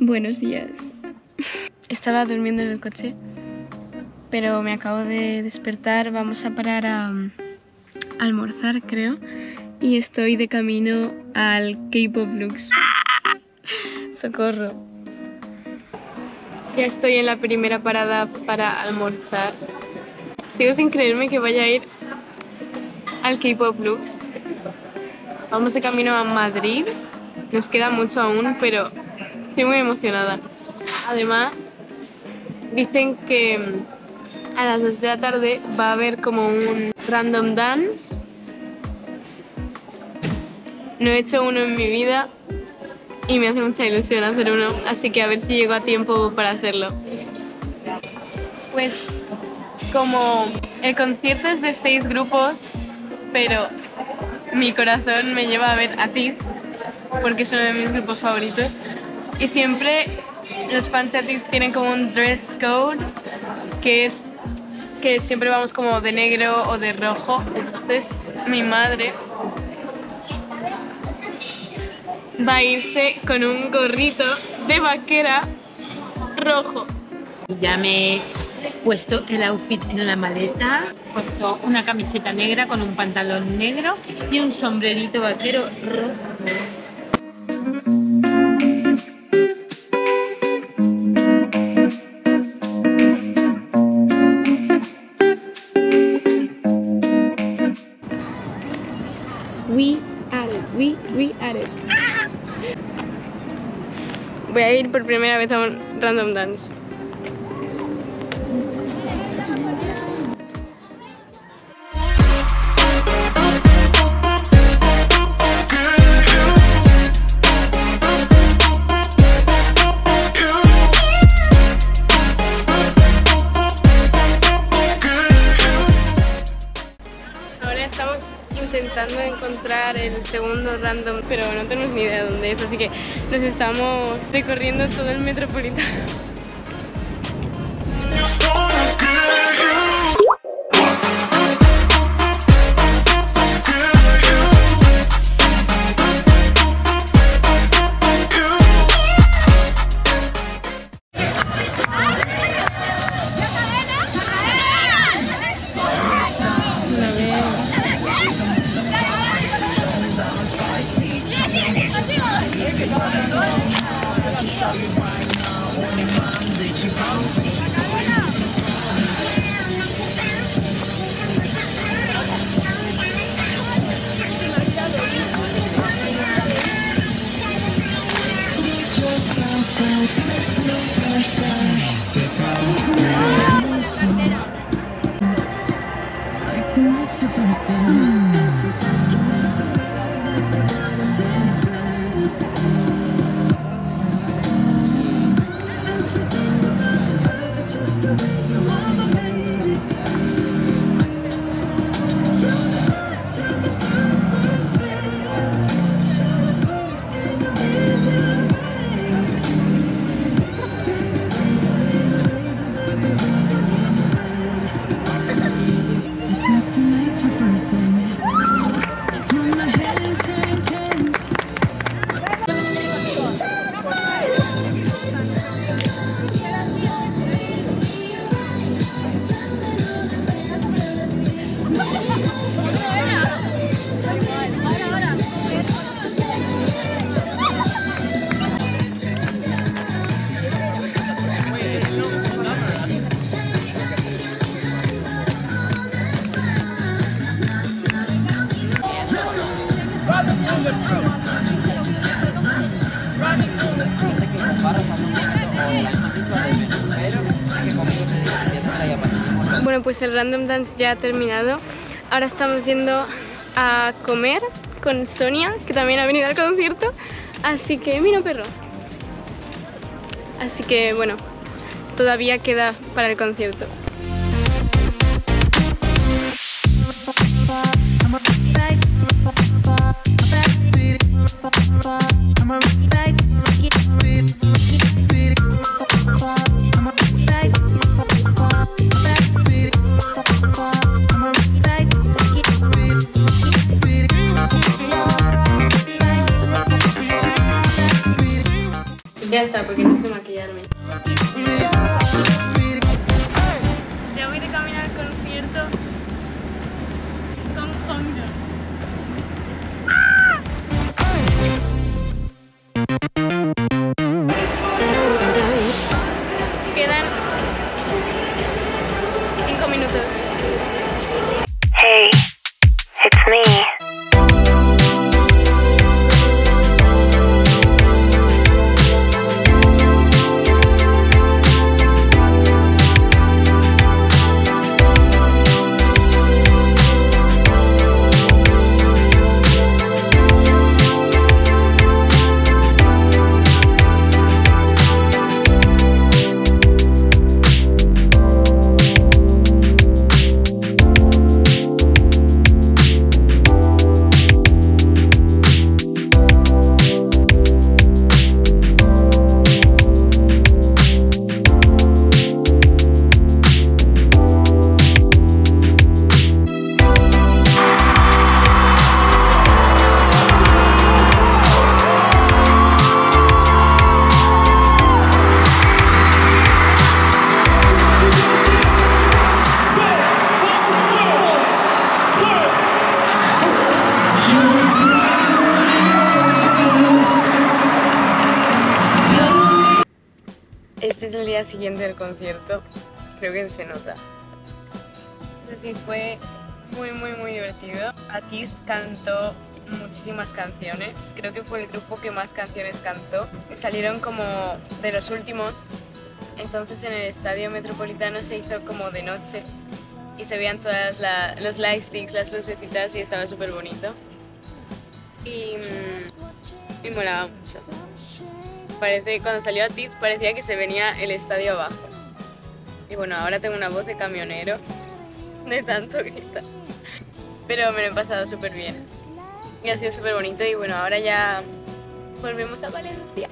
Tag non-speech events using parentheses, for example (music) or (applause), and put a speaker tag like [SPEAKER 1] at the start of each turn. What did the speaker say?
[SPEAKER 1] Buenos días. Estaba durmiendo en el coche, pero me acabo de despertar. Vamos a parar a, almorzar, creo. Y estoy de camino al K-Pop Lux. (laughs) ¡Socorro! Ya estoy en la primera parada para almorzar. Sigo sin creerme que vaya a ir al K-Pop Lux. Vamos de camino a Madrid. Nos queda mucho aún, pero estoy muy emocionada. Además, dicen que a las 2 de la tarde va a haber como un random dance. No he hecho uno en mi vida y me hace mucha ilusión hacer uno, así que a ver si llego a tiempo para hacerlo. Pues como el concierto es de seis grupos, pero mi corazón me lleva a ver a Tiz, porque es uno de mis grupos favoritos. Y siempre los fans de Tiz tienen como un dress code, que es que siempre vamos como de negro o de rojo. Entonces mi madre va a irse con un gorrito de vaquera rojo.
[SPEAKER 2] Ya me he puesto el outfit en la maleta, puesto una camiseta negra con un pantalón negro y un sombrerito vaquero rojo.
[SPEAKER 1] Voy a ir por primera vez a un random dance. Intentando encontrar el segundo random, pero no tenemos ni idea de dónde es, así que nos estamos recorriendo todo el metropolitano. Bueno, pues el Random Dance ya ha terminado. Ahora estamos yendo a comer con Sonia, que también ha venido al concierto. Así que, mira perro. Así que, bueno, todavía queda para el concierto. Ya está, porque no sé Este es el día siguiente del concierto. Creo que se nota. Sí, fue muy, muy, muy divertido. Atiz cantó muchísimas canciones. Creo que fue el grupo que más canciones cantó. Salieron como de los últimos. Entonces en el estadio metropolitano se hizo como de noche. Y se veían todas la- los lightsticks, las lucecitas y estaba súper bonito. Y, mm, y molaba mucho. Parece, cuando salió Atiz parecía que se venía el estadio abajo. Y bueno, ahora tengo una voz de camionero, de tanto gritar. Pero me lo he pasado súper bien. Y ha sido súper bonito y bueno, ahora ya volvemos a Valencia.